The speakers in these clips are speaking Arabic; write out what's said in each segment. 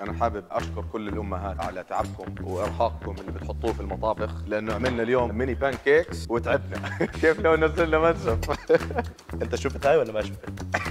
أنا حابب أشكر كل الأمهات على تعبكم وإرهاقكم اللي بتحطوه في المطابخ لأنه عملنا اليوم mini pancakes وتعبنا. كيف لو نزلنا منسف أنت شفت هاي ولا ما شفت؟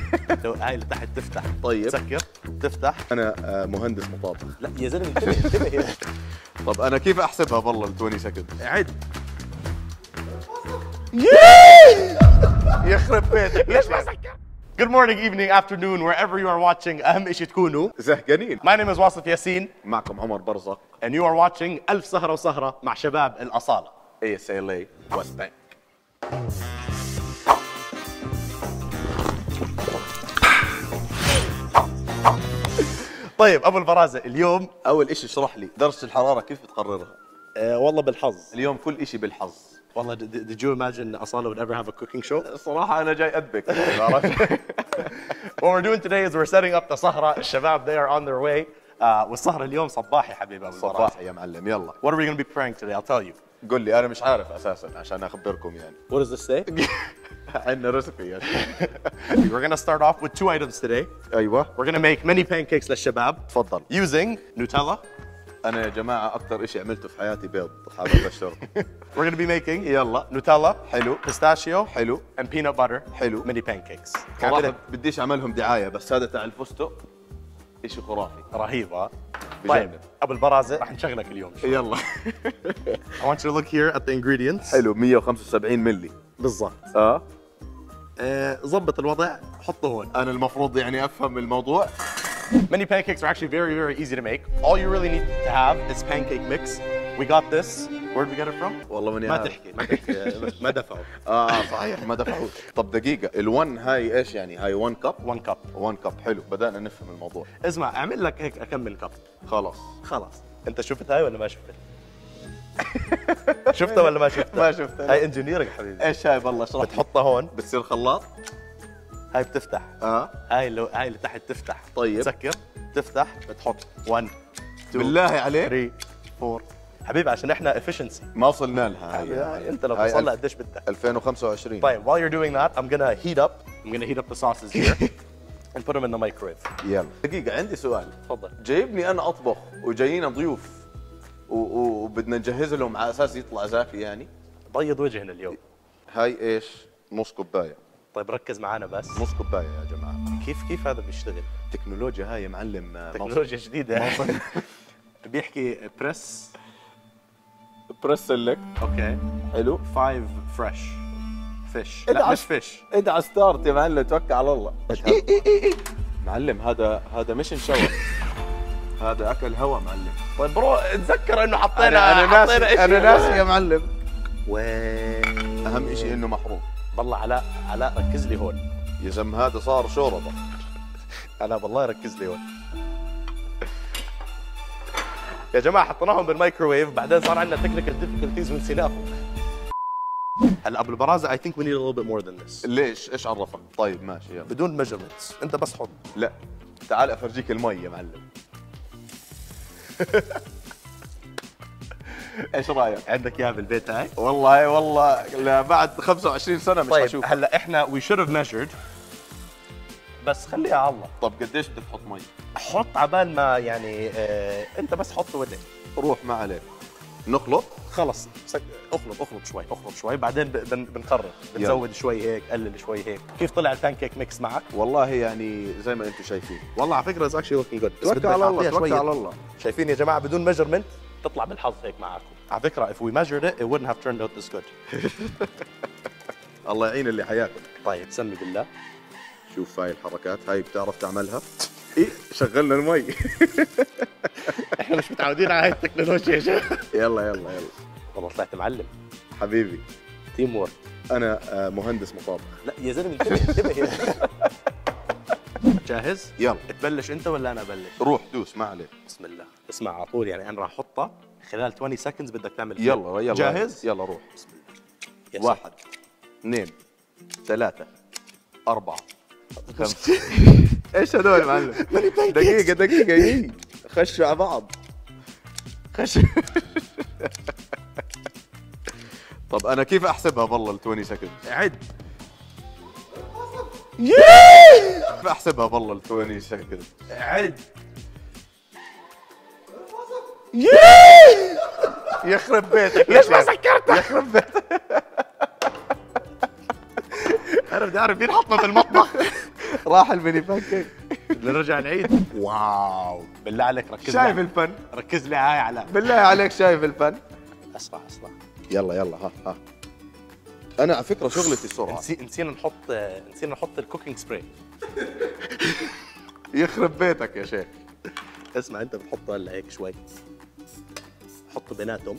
لو هاي اللي تحت تفتح. طيب. تسكر. تفتح. أنا آه، مهندس مطابخ. لا يا زلمة انتبه انتبه. طب أنا كيف أحسبها؟ بالله ال 20 second عد يخرب بيتك. ليش ما؟ Good morning, evening, afternoon, wherever you are watching. أهم شيء تكونوا. زهقانين My name is واصف ياسين معكم عمر برزق and you are watching ألف سهرة وسهرة مع شباب الأصالة. اي ويست بانك طيب أبو البرازة اليوم أول شيء اشرح لي درجة الحرارة كيف بتقررها آه والله بالحظ. اليوم كل شيء بالحظ والله did, did you imagine أصالة would ever have a cooking show? الصراحه انا جاي ادبك عرفت What we're doing today is we're setting up the سهرة الشباب they are on their way. آه والسهرة اليوم صباحي حبيبي أبو البرازة. صباح يا معلم يلا What are we going to be praying today? I'll tell you. قل لي انا مش عارف اساسا عشان اخبركم يعني What does this say? عندنا ريسبي يا شيخ. we're going to start off with two items today. ايوه We're going to make many pancakes للشباب تفضل using Nutella. أنا يا جماعة أكثر شيء عملته في حياتي بيض حابب ابشركم We're to be making يلا Nutella, حلو. pistachio, حلو. and peanut butter. حلو. Pancakes. صراحة كانت بديش أعملهم دعاية بس هذا تاع الفستق شيء خرافي رهيبة. بجنن. طيب أبو البرازة راح نشغلك اليوم. يلا I want you to look here at the ingredients. حلو 175 ملي بالضبط. آه آه، ظبط الوضع حطه هون. أنا المفروض يعني أفهم الموضوع Mini pancakes are actually very, very easy to make. All you really need to have is pancake mix. We got this. Where'd we get it from? والله ماني ما. تحكي ما تحكي ما دفعوا. آه صحيح ما دفعوش طب دقيقة ال1 هاي إيش يعني هاي 1 cup 1 cup 1 cup حلو بدأنا نفهم الموضوع اسمع أعمل لك هيك أكمل cup خلاص خلاص أنت شفت هاي ولا ما شفت شفتها ولا ما شفتها ما شفتها. هاي engineering حبيبي إيش هاي بالله اشرح. بتحطها هون بتصير خلاط هاي بتفتح. آه. هاي اللي هاي اللي تحت تفتح. طيب. تسكر تفتح. بتحط. 1 2 بالله عليك. 3 4 حبيبي عشان إحنا efficiency. ما وصلنا لها هاي. أنت لو توصل لها قديش بدك. 2025 طيب while you're doing that I'm gonna heat up. I'm gonna heat up the sauces here and put them in the microwave. يلا. دقيقة عندي سؤال. تفضل. جايبني أنا أطبخ وجايين ضيوف وبدنا نجهز لهم على أساس يطلع زاكي يعني؟ بيض وجهنا اليوم. هاي إيش؟ نص كوباية. طيب ركز معنا بس. نص كوباية يا جماعة. كيف كيف هذا بيشتغل؟ التكنولوجيا هاي يا معلم تكنولوجيا جديدة. بيحكي press press select okay. حلو. 5 fresh fish ادعس. لا مش fish ادعس start يا معلم توكل على الله. إيه إيه إيه. معلم هذا هذا مش انشوى هذا أكل هوا معلم. طيب bro اتذكر إنه حطينا أنا أنا ناسي. أنا ناسي يا معلم. وين؟ أهم شيء إنه محروق. والله علاء علاء ركز لي هون. يا زلم هذا صار شوربة. علاء والله ركز لي هون. يا جماعة حطيناهم بالمايكروويف بعدين صار عندنا technical difficulties ونسيناهم هلا أبو البرازه I think we need a little bit more than this. ليش؟ إيش عرفك؟ طيب ماشي يلا. بدون measurements أنت بس حط. لا. تعال أفرجيك المي يا معلم. إيش رأيك؟ عندك إياها بالبيت هاي؟ والله والله لا بعد 25 سنة مش طيب حشوف هلأ إحنا we should have measured بس خليها على الله. طب قديش بدك تحط مي؟ حط عبال ما يعني آه أنت بس حط ودق روح ما عليك. نخلط؟ خلص. سك... اخلط اخلط شوي اخلط شوي بعدين بن... بنقرر. بنزود شوي هيك قلل شوي هيك. كيف طلع ال pancake mix معك؟ والله يعني زي ما أنتم شايفين. والله على فكرة it's actually looking good توكل على الله توكل على الله. شايفين يا جماعة بدون measurement تطلع بالحظ هيك معكم على فكرة if we measured it it wouldn't have turned out this good. الله يعين اللي حياكم طيب سمي بالله. شوف هاي الحركات هاي بتعرف تعملها. إيه شغلنا المي. إحنا مش متعودين على هاي التكنولوجيا يا شباب. يلا يلا يلا. والله طلعت معلم. حبيبي. teamwork أنا آه، مهندس مطابخ لا يا زلمة انتبه انتبه جاهز؟ يلا. تبلش انت ولا أنا أبلش؟ روح دوس ما عليك. بسم الله. اسمع على طول يعني أنا راح أحطها. خلال 20 seconds بدك تعمل يلا يلا جاهز؟ يلا روح. بسم الله. واحد اثنين ثلاثة أربعة. خمسة. إيش هذول يا معلم؟ دقيقة دقيقة إي. خشوا على بعض. خش طب أنا كيف أحسبها بالله ال 20 second؟ عد. كيف أحسبها بالله ال 20 second؟ عد. يخرب بيتك ليش ما سكرتها؟ يخرب بيتك. أنا بدي أعرف مين حطنا في المطبخ. راح ال mini pancake نرجع نعيد واو. بالله عليك ركز شايف لي. الفن؟ ركز لي هاي على. بالله عليك شايف الفن. أسرع أسرع. يلا يلا ها ها. أنا على فكرة شغلتي سرعه نسي- نسينا نحط نسينا نحط ال cooking spray. يخرب بيتك يا شيخ. اسمع أنت بتحطه هلا هيك شوي. حطه بيناتهم.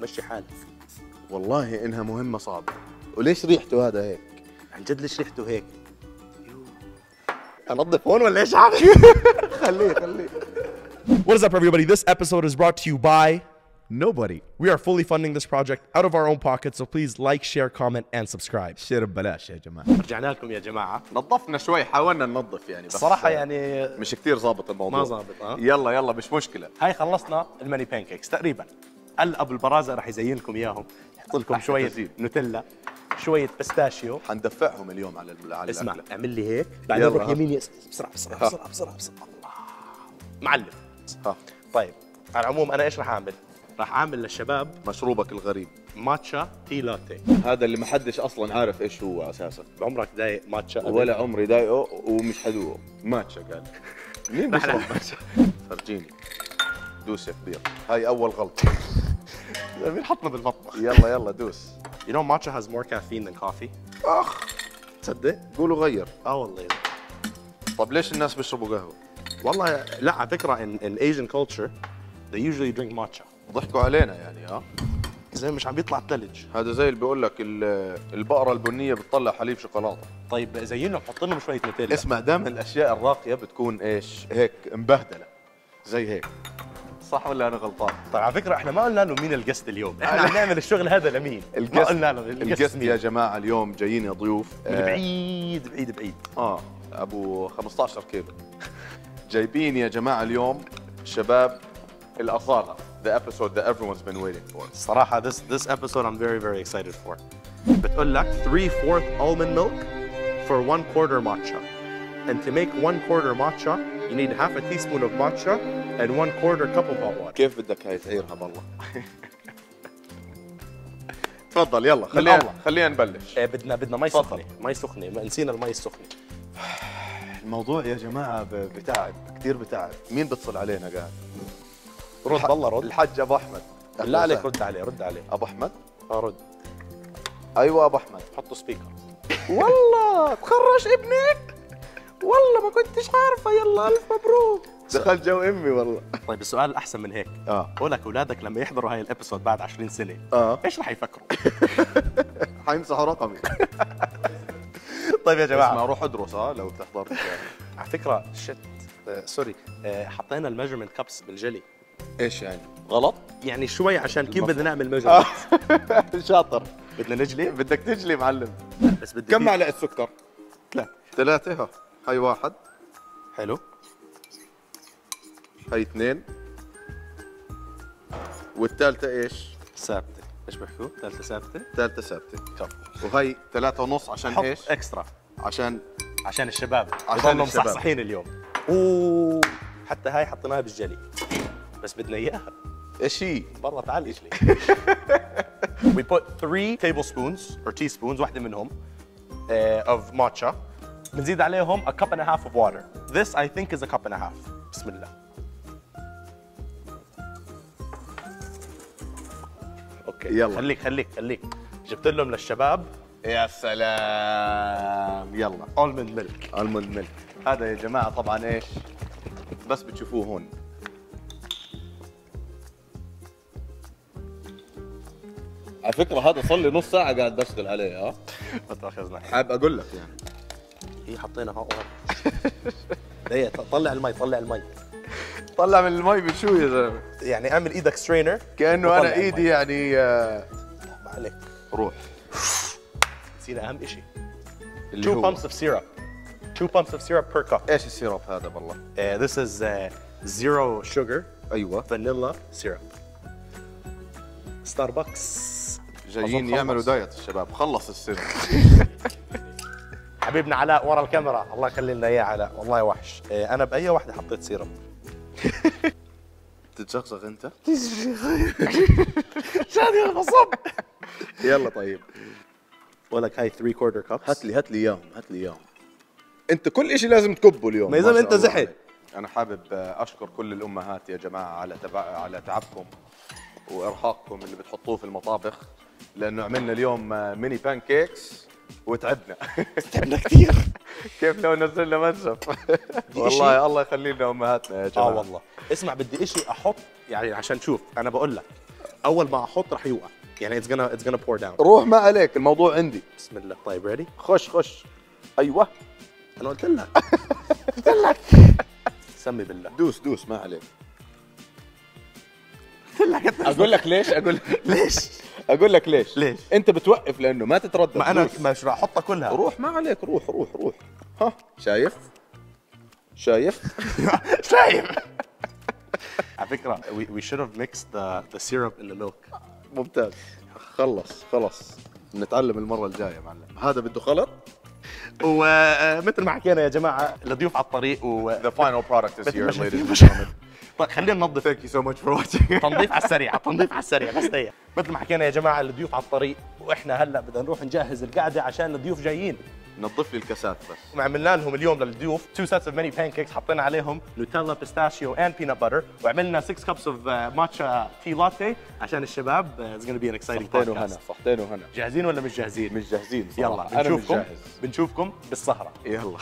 مشي حالك. والله إنها مهمة صعبة. وليش ريحته هذا هيك؟ عن جد ليش ريحته هيك؟ أنظف هون ولا إيش؟ عامل خليه خليه. What is up, everybody? This episode is brought to you by. Nobody We are fully funding this project out of our own pockets, so please like, share, comment, and subscribe. share ببلاش يا جماعة رجعنا لكم يا جماعة نظفنا شوي حاولنا ننظف يعني بس الصراحه يعني مش كثير ظابط الموضوع ما ظابط، ها؟ يلا يلا مش مشكلة هاي خلصنا ال mini pancakes تقريبا هلا أبو البرازة راح يزين لكم إياهم يحط لكم تزيين. نوتيلا شوية pistachio حندفعهم اليوم على ال- على اسمع الأكلة. اعمل لي هيك بعدين روح. يمين يسار بسرعة ها. بسرعة بسرعة بسرعة الله معلم ها طيب على العموم أنا إيش راح أعمل؟ راح أعمل للشباب مشروبك الغريب matcha tea latte. هذا اللي ما حدش أصلا عارف إيش هو أساسا. بعمرك ذايق matcha؟ قبل؟ ولا عمري ذايقه ومش حدوقه. matcha قال. مين بيشرب. ماتشا؟ فرجيني. دوس يا كبير. هاي أول غلطة. مين حطنا بالمطبخ؟ يلا يلا دوس. You know matcha has more caffeine than coffee أخ. تصدق؟ قولوا غير. آه والله. طب ليش الناس بيشربوا قهوة؟ والله لا على فكرة in, in Asian culture they usually drink matcha. ضحكوا علينا يعني ها؟ زي مش عم بيطلع ثلج هذا زي اللي بيقول لك ال- البقرة البنية بتطلع حليب شوكولاتة. طيب زينهم حط لهم شوية نوتيلا. اسمع دائما الأشياء الراقية بتكون إيش؟ هيك مبهدلة. زي هيك. صح ولا أنا غلطان؟ طيب على فكرة إحنا ما قلنا له مين الجست اليوم. إحنا عم نعمل الشغل هذا لمين؟ ما الجست قلنا له الجست يا جماعة اليوم جايين ضيوف. من آه، بعيد بعيد بعيد. آه أبو 15 كيلو. جايبين يا جماعة اليوم شباب الأصالة. The episode that everyone's been waiting for الصراحه this this episode I'm very very excited for بتقول لك 3 fourth almond milk for 1 quarter matcha and to make 1 quarter matcha you need half a teaspoon of matcha and 1 quarter cup of hot water كيف بدك هاي تعيرها بالله تفضل يلا خلينا. خلينا نبلش آه، بدنا بدنا مي. سخنه مي سخنه ما نسينا المي السخنه الموضوع يا جماعة ب- بتعب كثير بتعب مين بتصل علينا قاعد رد والله رد. الحاج أبو أحمد. بالله عليك. رد عليه رد عليه. أبو أحمد؟ آه رد. أيوه أبو أحمد. حطه speaker والله تخرج ابنك؟ والله ما كنتش عارفة. يلا ألف مبروك. دخل جو أمي والله. طيب السؤال الأحسن من هيك. آه. لك أولادك لما يحضروا هاي ال episode بعد 20 سنة آه. إيش رح يفكروا؟ حيمسحوا رقمي. طيب يا اسمع روح ادرس ها لو بتحضر على فكرة شت آه sorry آه حطينا ال measurement cups بالجلي. إيش يعني؟ غلط. يعني شوي عشان كيف. بدنا نعمل measurement شاطر. بدنا نجلي؟ بدك تجلي معلم. بس بدي كم معلقة سكر؟ ثلاث ثلاثة ها. هاي واحد. حلو. هاي اثنين. والثالثة إيش؟ ثابتة. إيش بيحكوا؟ ثالثة ثابتة؟ ثالثة ثابتة. طب. وهي ثلاثة ونص عشان إيش؟ extra عشان عشان الشباب. عشان الشباب. مصحصحين اليوم. أوه. حتى هاي حطيناها بالجلي. بس بدنا إياها. إيش هي؟ برا تعال إجلي. We put three tablespoons or teaspoons واحدة منهم uh, of matcha. بنزيد عليهم a cup and a half of water. This I think is a cup and a half. بسم الله. أوكي. يلا. خليك خليك خليك. جبت لهم للشباب. يا سلام. يلا. Almond milk. almond milk هذا يا جماعة طبعا إيش؟ بس بتشوفوه هون. على فكرة هذا صار لي نص ساعة قاعد بشتغل عليه ها؟ ما تاخذنا حابب أقول لك يعني. هي حطينا هون هي طلع المي طلع المي. طلع من المي بشو يا زلمة؟ يعني أعمل إيدك strainer كأنه أنا المي. إيدي يعني آه، ما عليك. روح. نسينا أهم شيء اللي two هو. pumps of syrup. Two pumps of syrup per cup. إيش ال syrup هذا بالله؟ Uh, this is uh, zero sugar. أيوه. Vanilla syrup. ستاربكس جايين يعملوا. diet الشباب. خلص السر حبيبنا علاء ورا الكاميرا. الله يخلي لنا إياه علاء. والله وحش. آه، أنا بأي واحدة حطيت syrup. تتشغشغ أنت؟ شادي بصب يلا طيب. بقول لك هاي 3 quarter cups هات لي هات لي اياهم هات لي اياهم أنت كل شيء لازم تكبه اليوم ما أنت الله. زحل. أنا حابب أشكر كل الأمهات يا جماعة على تبع على تعبكم وإرهاقكم اللي بتحطوه في المطابخ. لأنه عملنا اليوم آه، mini pancakes وتعبنا. تعبنا كثير. كيف لو نزلنا منسف والله الله يخلي لنا أمهاتنا يا جماعة. آه والله. اسمع بدي إشي أحط يعني عشان شوف أنا بقول لك أول ما أحط رح يوقع. يعني it's gonna it's gonna pour down. روح ما عليك الموضوع عندي. بسم الله. طيب ريدي خش خش. أيوه. أنا قلت لك. قلت لك. سمي بالله. دوس دوس ما عليك. أقول لك ليش؟ أقول ليش؟ أقول لك ليش؟ ليش؟ أنت بتوقف لأنه ما تتردد. ما أنا. مش رح احطها كلها. روح ما عليك روح روح روح. ها؟ شايف؟ شايف؟ شايف. على فكرة we, should have mixed the the syrup in the milk. ممتاز. خلص خلص. نتعلم المرة الجاية معلم. هذا بده خلط؟ ومثل ما حكينا يا جماعة. الضيوف على الطريق و The final product is مثل ما here ladies شايفين and مش- gentlemen. طيب خلينا ننظف. Thank you so much for watching. تنظيف على السريع تنظيف على السريع بس دقيقة. مثل ما حكينا يا جماعة الضيوف على الطريق. وإحنا هلأ بدنا نروح نجهز القعدة عشان الضيوف جايين. نظف لي الكاسات بس. وعملنا لهم اليوم للضيوف two sets of mini pancakes حطينا عليهم نوتيلا pistachio and peanut butter وعملنا 6 cups of matcha tea latte عشان الشباب it's gonna be an exciting صحتين وهنا صحتين وهنا. جاهزين ولا مش جاهزين؟ مش جاهزين يلا صراحة. أنا مش بنشوفكم جاهز. بنشوفكم بالسهرة. يلا.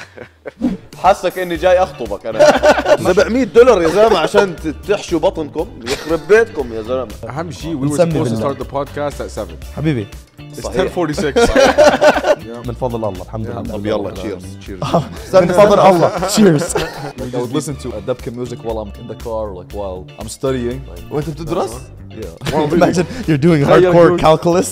حاسك إني جاي أخطبك أنا. 700 دولار يا زلمة عشان تحشوا بطنكم يخرب بيتكم يا زلمة. أهم شيء we were supposed to start the podcast at 7 حبيبي. It's صحيح. 10:46 من فضل الله الحمد لله طب يلا تشيرز تشيرز من فضل الله تشيرز Like I would listen to Adabka music while I'm in the car, like while I'm studying. وانت بتدرس؟ Yeah. imagine you're doing hardcore calculus